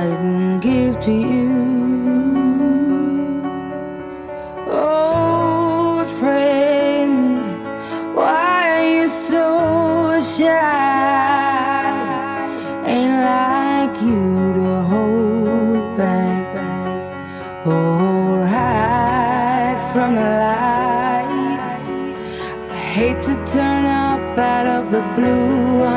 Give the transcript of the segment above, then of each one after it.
I didn't give to you. Old friend, why are you so shy? Ain't like you to hold back or hide from the light. I hate to turn up out of the blue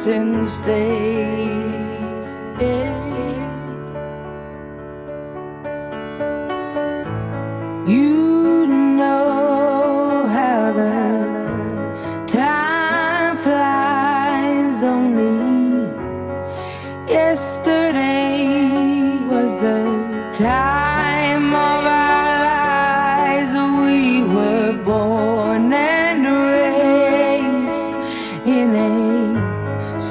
Hurts instead.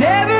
Never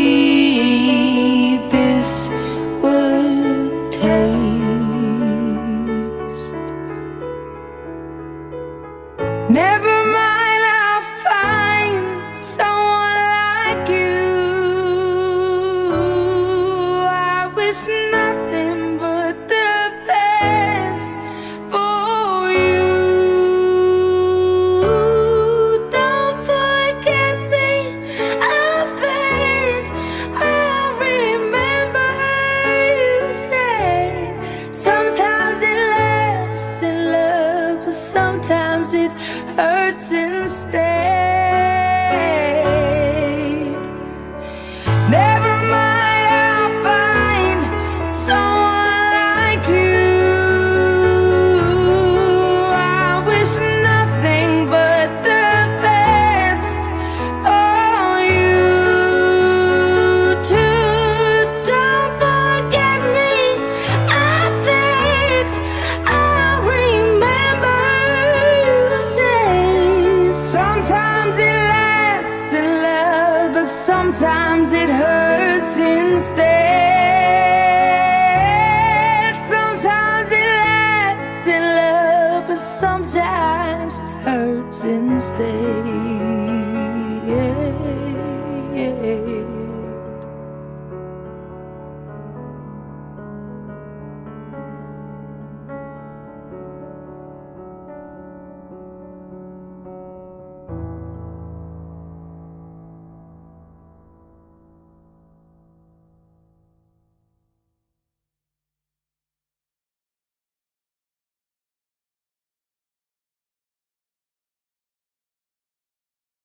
hurts instead. Sometimes it hurts instead. Sometimes it lasts in love, but sometimes it hurts instead.